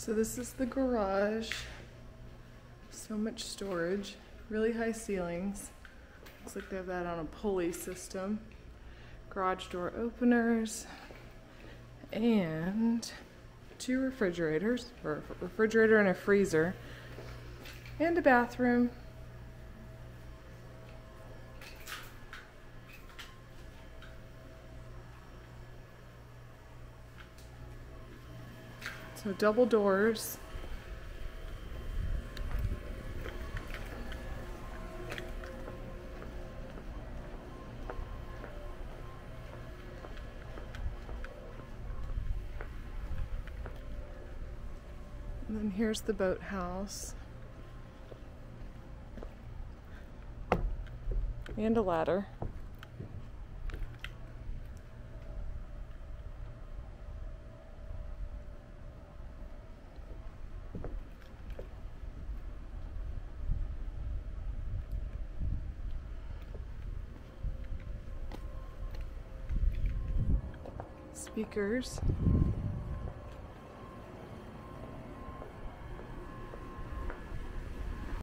So this is the garage. So much storage. Really high ceilings. Looks like they have that on a pulley system. Garage door openers. And two refrigerators, or a refrigerator and a freezer. And a bathroom. So double doors. And then here's the boathouse. And a ladder. Speakers.